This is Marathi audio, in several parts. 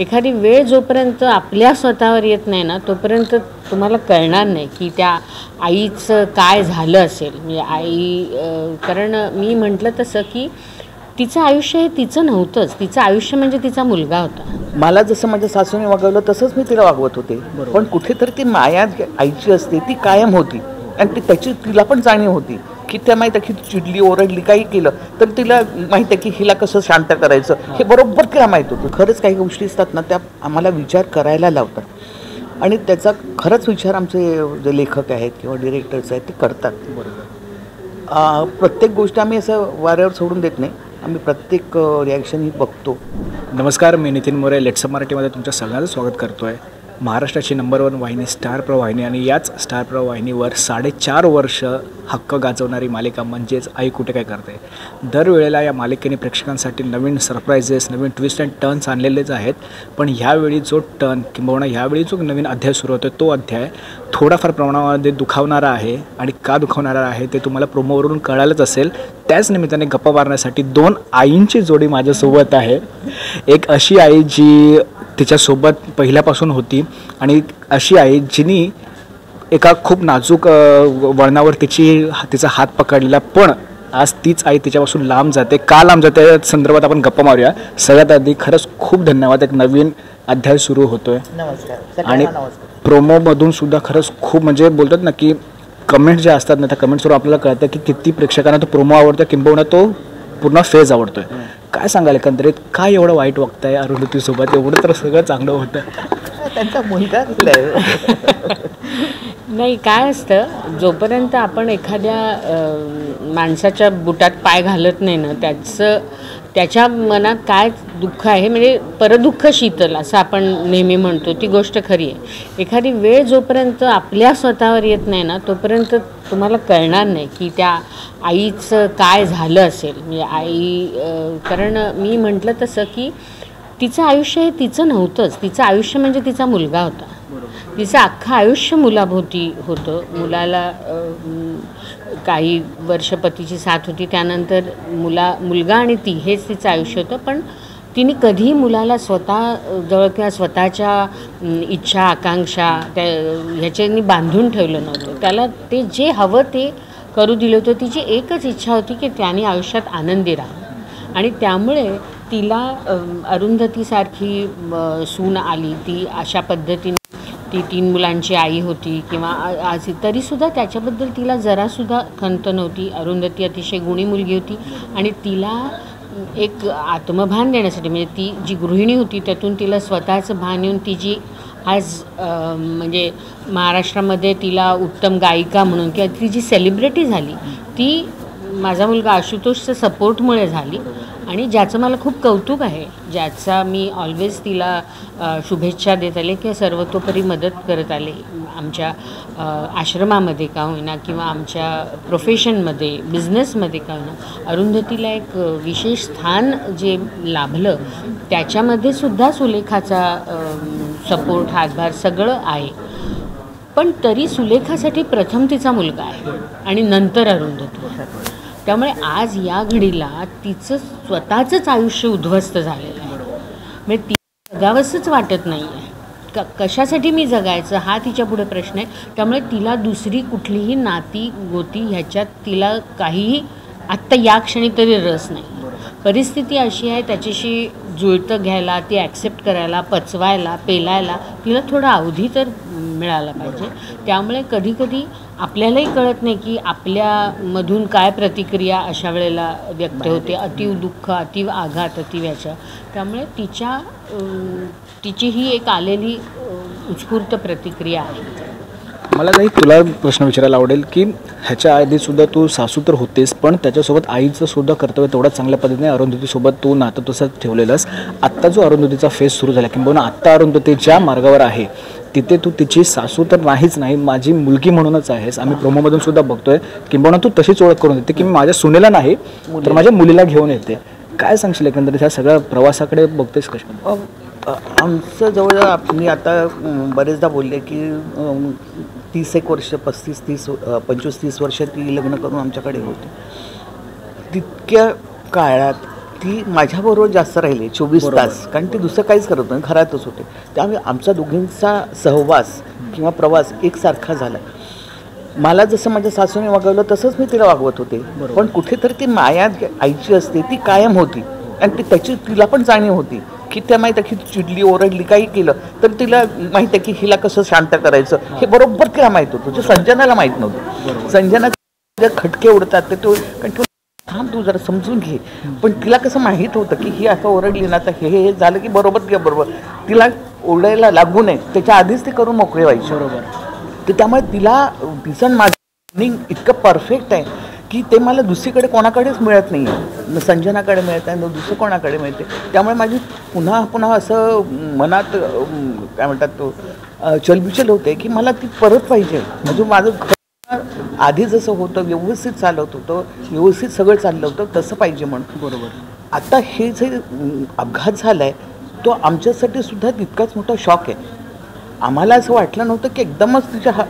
एखादी वेळ जोपर्यंत आपल्या स्वतःवर येत नाही ना तोपर्यंत तुम्हाला कळणार नाही की त्या आईचं काय झालं असेल. म्हणजे आई कारण मी म्हटलं तसं की तिचं आयुष्य हे तिचं नव्हतंच. तिचं आयुष्य म्हणजे तिचा मुलगा होता. मला जसं माझ्या सासूने वागवलं तसंच मी तिला वागवत होते. पण कुठेतरी ती माया आईची असते ती कायम होती. आणि ती त्याची तिला पण जाणीव होती. की त्या माहीत आहे की चिडली ओरडली काही केलं तर तिला माहीत आहे की हिला कसं शांत करायचं. हे बरोबर तिला माहीत होतं. खरंच काही गोष्टी असतात ना त्या आम्हाला विचार करायला लावतात. आणि त्याचा खरंच विचार आमचे जे लेखक आहेत किंवा डिरेक्टर्स आहेत ते करतात. आ, प्रत्येक गोष्ट आम्ही असं वाऱ्यावर सोडून देत नाही. आम्ही प्रत्येक रिॲक्शन ही बघतो. नमस्कार मी नितीन मोरे लेट्स मराठीमध्ये तुमच्या सगळ्यांचं स्वागत करतो आहे महाराष्ट्राची नंबर वन वाहिनी स्टार प्र वाहिनी आणि याच स्टार प्र वाहिनीवर साडेचार वर्ष हक्क गाजवणारी मालिका म्हणजेच आई कुठे काय करते? दरवेळेला या मालिकेने प्रेक्षकांसाठी नवीन सरप्राईजेस नवीन ट्विस्ट अँड टर्न्स आणलेलेच आहेत. पण ह्यावेळी जो टर्न किंबहुना ह्यावेळी जो नवीन अध्याय सुरू होतो तो अध्याय थोडाफार प्रमाणामध्ये दुखावणारा आहे. आणि का दुखावणारा आहे ते तुम्हाला प्रोमोवरून कळालंच असेल. त्याच निमित्ताने गप्पा मारण्यासाठी दोन आईंची जोडी माझ्यासोबत आहे. एक अशी आई जी तिच्यासोबत पहिल्यापासून होती. आणि अशी आई जिनी एका खूप नाजूक वळणावर तिची तिचा हात पकडलेला. पण आज तीच आई तिच्यापासून लांब जाते. का लांब जाते या संदर्भात आपण गप्पा मारूया. सगळ्यात आधी खरंच खूप धन्यवाद. एक नवीन अध्याय सुरू होतोय. आणि प्रोमोमधून सुद्धा खरंच खूप म्हणजे बोलतात ना की कमेंट्स ज्या असतात ना त्या कमेंट्सवर आपल्याला कळतं की किती प्रेक्षकांना तो प्रोमो आवडतो किंबहुना तो पूर्ण फेज आवडतोय. काय सांगाल एकंदरीत? काय एवढं वाईट वागताय अरुंधतीसोबत? एवढं तर सगळं चांगलं होतं. त्यांचा मुलगा नाही काय असतं जोपर्यंत आपण एखाद्या माणसाच्या बुटात पाय घालत नाही ना त्याचं त्याच्या मनात काय दुःख आहे म्हणजे परदुःख शीतल असं आपण नेहमी म्हणतो ती गोष्ट खरी आहे. एखादी वेळ जोपर्यंत आपल्या स्वतःवर येत नाही ना तोपर्यंत तुम्हाला कळणार नाही की त्या आईचं काय झालं असेल. म्हणजे आई कारण मी म्हटलं तसं की तिचं आयुष्य हे तिचं नव्हतंच. तिचं आयुष्य म्हणजे तिचा मुलगा होता. तिचं अख्खं आयुष्य मुलाभोवती होतं. मुलाला काही वर्ष पतीची साथ होती त्यानंतर मुला मुलगा आणि ती हेच तिचं आयुष्य होतं. पण तिने कधीही मुलाला स्वतः जवळ किंवा स्वतःच्या इच्छा आकांक्षा त्या ह्याच्यानी बांधून ठेवलं नव्हतं. त्याला ते जे हवं ते करू दिलं होतं. तिची एकच इच्छा होती की त्याने आयुष्यात आनंदी राहावं. आणि त्यामुळे तिला अरुंधतीसारखी सून आली. ती अशा पद्धतीने ती तीन मुलांची आई होती किंवा आज तरीसुद्धा त्याच्याबद्दल तिला जरासुद्धा खंत नव्हती. अरुंधती अतिशय गुणी मुलगी होती आणि तिला एक आत्मभान देण्यासाठी म्हणजे ती जी गृहिणी होती त्यातून तिला स्वतःचं भान येऊन ती जी आज म्हणजे महाराष्ट्रामध्ये तिला उत्तम गायिका म्हणून किंवा ती जी सेलिब्रिटी झाली ती माझा मुलगा आशुतोषच्या सपोर्टमुळे झाली. आणि ज्याचं मला खूप कौतुक आहे ज्याचा मी ऑलवेज तिला शुभेच्छा देत आले किंवा सर्वतोपरी मदत करत आले. आमच्या आश्रमामध्ये का होईना किंवा आमच्या प्रोफेशनमध्ये बिझनेसमध्ये का होईना अरुंधतीला एक विशेष स्थान जे लाभलं त्याच्यामध्ये सुद्धा सुलेखाचा सपोर्ट हातभार सगळं आहे. पण तरी सुलेखासाठी प्रथम तिचा मुलगा आहे आणि नंतर अरुंधती. त्यामुळे आज या घडीला तिचं स्वतःचंच आयुष्य उद्ध्वस्त झालेलं आहे. म्हणजे ती जगावंसंच वाटत नाही आहे क कशासाठी मी जगायचं? हा तिच्या पुढे प्रश्न आहे. त्यामुळे तिला दुसरी कुठलीही नाती गोती ह्याच्यात तिला काहीही आत्ता या क्षणी तरी रस नाही. परिस्थिती अशी आहे त्याच्याशी जुळतं घ्यायला ती ॲक्सेप्ट करायला पचवायला पेलायला तिला थोडा अवधी तर मिळाला पाहिजे. त्यामुळे कधीकधी आपल्यालाही कळत नाही की आपल्यामधून काय प्रतिक्रिया अशा वेळेला व्यक्त होते. अतीव दुःख अतीव आघात अतीव याच्या त्यामुळे तिच्या तिची ही एक आलेली उत्स्फूर्त प्रतिक्रिया आहे. मला काही तुला प्रश्न विचारायला आवडेल की ह्याच्या आधीसुद्धा तू सासू तर होतेस पण त्याच्यासोबत आईचं सुद्धा कर्तव्य तेवढ्या चांगल्या पद्धतीने अरुंधतीसोबत तू नातं तसं ठेवलेलंस. आत्ता जो अरुंधतीचा फेस सुरू झाला किंबहुना आत्ता अरुंधती ज्या मार्गावर आहे तिथे तू तिची सासू तर नाहीच नाही माझी मुलगी म्हणूनच आहेस. आम्ही प्रोमोमधून सुद्धा बघतोय किंबहुना तू तशीच ओळख करून देते की मी माझ्या सुनेला नाही तर माझ्या मुलीला घेऊन येते. काय सांगशील एकंदरीत? ह्या सगळ्या प्रवासाकडे बघतेस कशा आमचं जवळ आप- मी आता बरेचदा बोलले की तीस एक वर्ष पस्तीस तीस पंचवीस तीस वर्ष ती लग्न करून आमच्याकडे होती. तितक्या काळात ती माझ्याबरोबर जास्त राहिली चोवीस तास. कारण ती दुसरं काहीच करत नाही घरातच होते. त्यामुळे आमचा दोघींचा सहवास किंवा प्रवास एकसारखा झाला. मला जसं माझ्या सासूने वागवलं तसंच मी तिला वागवत होते. पण कुठेतरी ती माया आईची असते ती कायम होती. आणि ती त्याची तिला पण जाणीव होती. की त्या माहीत आहे की चिडली ओरडली काही केलं तर तिला माहीत आहे की हिला कसं शांत करायचं. हे बरोबर तिला माहीत होतं. जे संजनाला माहीत नव्हतं. संजना खटके उडतात ते तो थांब तू जरा समजून घे. पण तिला कसं माहीत होतं की ही आता ओरडली ना तर हे हे झालं की बरोबर किंवा बरोबर तिला ओरडायला लागू नये. त्याच्या आधीच ते करून मोकळे व्हायचे. बरोबर. तर त्यामुळे तिला तिचं माझं इतकं परफेक्ट आहे. की ते मला दुसरीकडे कोणाकडेच मिळत नाही आहे न संजनाकडे मिळत आहे न दुसरं कोणाकडे मिळते? त्यामुळे माझी पुन्हा पुन्हा असं मनात काय म्हणतात तो चलबिचल होते की मला ती परत पाहिजे. म्हणजे माझं घर आधी जसं होतं व्यवस्थित चालत होतं व्यवस्थित सगळं चाललं होतं तसं पाहिजे म्हणून. बरोबर. आता हे जे अपघात झाला आहे तो आमच्यासाठी सुद्धा तितकाच मोठा शॉक आहे. आम्हाला असं वाटलं नव्हतं की एकदमच तिच्या हा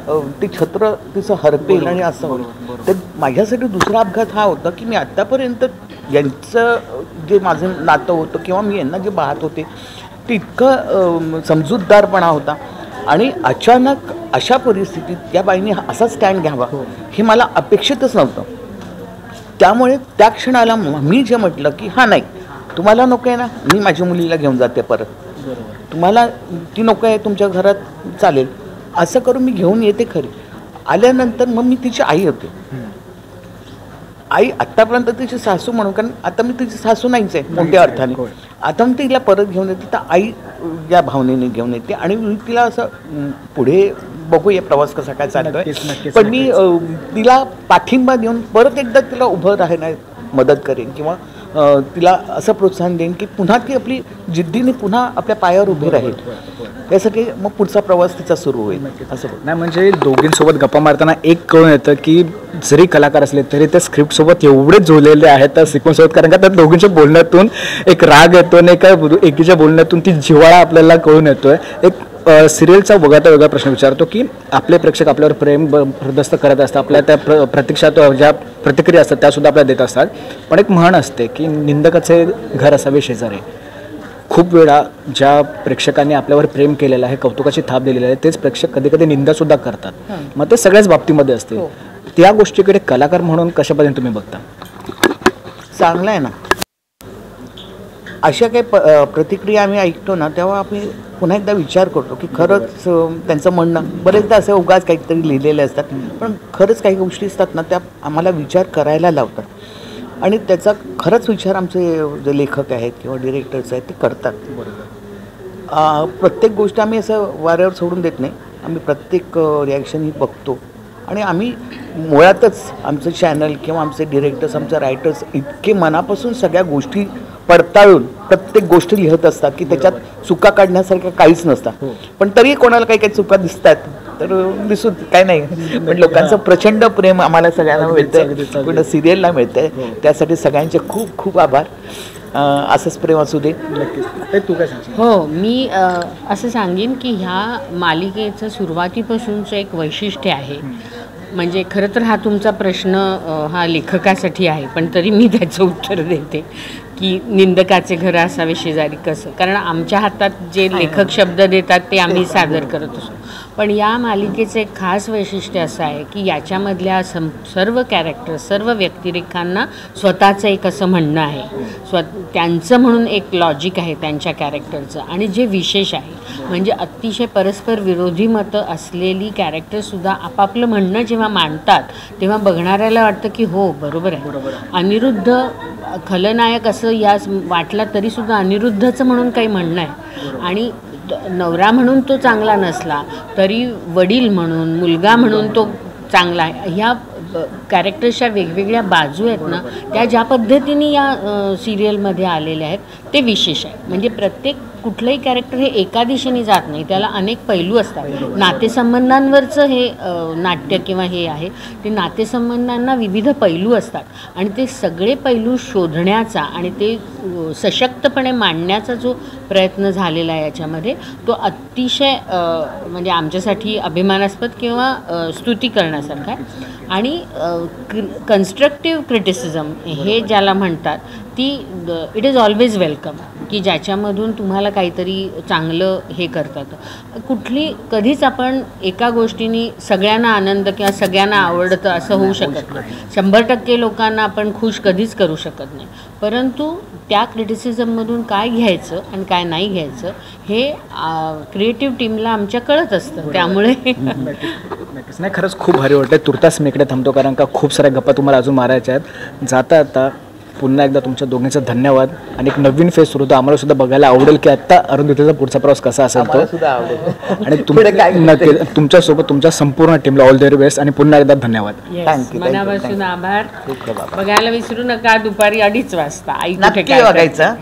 ते छत्र तिचं हरपेल आणि असं होईल. तर माझ्यासाठी दुसरा अपघात हा होता की मी आत्तापर्यंत यांचं जे माझं नातं होतं किंवा मी यांना जे पाहत होते ते इतकं समजूतदारपणा होता. आणि अचानक अशा परिस्थितीत त्या बाईने असा स्टँड घ्यावा हे. मला अपेक्षितच नव्हतं. त्यामुळे त्या क्षणाला म- जे म्हटलं की हां नाही तुम्हाला नको आहे ना मी माझ्या मुलीला घेऊन जाते परत. तुम्हाला ती नको आहे तुमच्या घरात चालेल. असं करून मी घेऊन येते खरी. आल्यानंतर मग मी तिची आई होते. आई आत्तापर्यंत तिची सासू म्हणून कारण आता मी तिची सासू नाहीच आहे कोणत्या अर्थाने. आता मी तिला परत घेऊन येते तर आई या भावनेने घेऊन येते आणि मी तिला असं पुढे बघूया प्रवास कसा काय चालतोय. पण मी तिला पाठिंबा देऊन परत एकदा तिला उभं राहण्यात मदत करेन किंवा तिला असं प्रोत्साहन देईन की पुन्हा ती आपली जिद्दीने पुन्हा आपल्या पायावर उभी राहील. यासाठी मग पुढचा प्रवास तिचा सुरू होईल असं. नाही म्हणजे दोघींसोबत गप्पा मारताना एक कळून येतं की जरी कलाकार असले तरी त्या स्क्रिप्टसोबत एवढे जुळलेले आहेत त्या सिक्वेन्ससोबत कारण का त्या दोघींच्या बोलण्यातून एक राग येतो आणि एका एकीच्या बोलण्यातून ती जिव्हाळा आपल्याला कळून येतोय. एक सिरियलचा वगळता वेगळा प्रश्न विचारतो की आपले प्रेक्षक आपल्यावर प्रेम प्रदस्त करत असतात आपल्या त्या प्र प्रतीक्षात ज्या प्रतिक्रिया असतात त्या सुद्धा आपल्याला देत असतात. पण एक म्हण असते की निंदकाचे घर असावे शेजारी. खूप वेळा ज्या प्रेक्षकांनी आपल्यावर प्रेम केलेलं आहे कौतुकाची थाप दिलेली आहे तेच प्रेक्षक कधी कधी निंदा सुद्धा करतात. मग ते सगळ्याच बाबतीमध्ये असते. त्या गोष्टीकडे कलाकार म्हणून कशा पद्धतीने तुम्ही बघता? चांगलं आहे ना. अशा काही प प्रतिक्रिया आम्ही ऐकतो ना तेव्हा आम्ही पुन्हा एकदा विचार करतो की खरंच त्यांचं म्हणणं बरेचदा असं उगाच काहीतरी लिहिलेले असतात पण खरंच काही गोष्टी असतात ना त्या आम्हाला विचार करायला लावतात. आणि त्याचा खरंच विचार आमचे जे लेखक आहेत किंवा डिरेक्टर्स आहेत ते करतात. अ, प्रत्येक गोष्ट आम्ही असं वाऱ्यावर सोडून देत नाही. आम्ही प्रत्येक रिॲक्शन ही बघतो. आणि आम्ही मुळातच आमचं चॅनल किंवा आमचे डिरेक्टर्स आमचे रायटर्स इतके मनापासून सगळ्या गोष्टी पडताळून प्रत्येक गोष्टी लिहत असतात की त्याच्यात चुका काढण्यासारख्या काहीच नसतात. पण तरी कोणाला काही काही चुका दिसतात तर दिसून काय नाही. पण लोकांचं प्रचंड प्रेम आम्हाला सगळ्यांना मिळतंय. पूर्ण सिरियलला मिळतंय. त्यासाठी सगळ्यांचे खूप खूप आभार. असंच प्रेम असू दे. नक्कीच. ते तू काय सांगशील? हो मी असं सांगेन की ह्या मालिकेचं सुरुवातीपासूनचं एक वैशिष्ट्य आहे. म्हणजे खरं तर हा तुमचा प्रश्न हा लेखकासाठी आहे पण तरी मी त्याचं उत्तर देते. की निंदकाचे घर असावे शेजारी कसं? कारण आमच्या हातात जे लेखक शब्द देतात ते आम्ही सादर करत असतो. पण या मालिकेचं एक खास वैशिष्ट्य असं आहे की याच्यामधल्या सम सर्व कॅरेक्टर सर्व व्यक्तिरेखांना स्वतःचं एक असं म्हणणं आहे. स्व त्यांचं म्हणून एक लॉजिक आहे त्यांच्या कॅरेक्टरचं आणि जे विशेष आहे म्हणजे अतिशय परस्पर विरोधी मतं असलेली कॅरेक्टरसुद्धा आपापलं म्हणणं जेव्हा मांडतात तेव्हा बघणाऱ्याला वाटतं की हो बरोबर आहे. अनिरुद्ध खलनायक असं या वाटला तरीसुद्धा अनिरुद्धचं म्हणून काही म्हणणं आहे. आणि नवरा म्हणून तो चांगला नसला तरी वडील म्हणून मुलगा म्हणून तो चांगला आहे. ह्या कॅरेक्टर्सच्या वेगवेगळ्या बाजू आहेत ना त्या ज्या पद्धतीने या सिरियलमध्ये आलेल्या आहेत ते विशेष आहे. म्हणजे प्रत्येक कुठलंही कॅरेक्टर हे एका दिशेने जात नाही. त्याला अनेक पैलू असतात. नातेसंबंधांवरचं हे नाट्य किंवा हे आहे ते नातेसंबंधांना विविध पैलू असतात. आणि ते सगळे पैलू शोधण्याचा आणि ते सशक्तपणे मांडण्याचा जो प्रयत्न झालेला आहे याच्यामध्ये तो अतिशय म्हणजे आमच्यासाठी अभिमानास्पद किंवा स्तुती करण्यासारखा आहे. आणि कन्स्ट्रक्टिव्ह क्रिटिसिझम हे ज्याला म्हणतात ती इट इज ऑलवेज वेलकम की ज्याच्यामधून तुम्हाला काहीतरी चांगलं हे करतात. कुठली कधीच आपण एका गोष्टीने सगळ्यांना आनंद किंवा सगळ्यांना आवडतं असं होऊ शकत नाही. शंभर टक्के लोकांना आपण खुश कधीच करू शकत नाही. परंतु त्या क्रिटिसिझममधून काय घ्यायचं आणि काय नाही घ्यायचं हे क्रिएटिव्ह टीमला आमच्या कळत असतं. त्यामुळे नाही खरंच खूप भारी वाटतं तुर्तास मी इकडे थांबतो कारण का खूप साऱ्या गप्पा तुम्हाला अजून मारायच्या आहेत. जाता आता पुन्हा एकदा तुमच्या दोघांचा धन्यवाद. आणि एक नवीन फेस सुरू होतो. आम्हाला सुद्धा बघायला आवडेल की आत्ता अरुंधतीचा पुढचा प्रवास कसा असेल तो. मला सुद्धा आवडेल. आणि तुम पुढे काय नक्की तुमच्यासोबत तुमच्या संपूर्ण टीमला ऑल द बेस्ट आणि पुन्हा एकदा धन्यवाद. मनापासून you. आभार. खूप खूप आभार. बघायला विसरू नका. दुपारी अडीच वाजता. आई कुठे नक्की काय करते. बघायचा.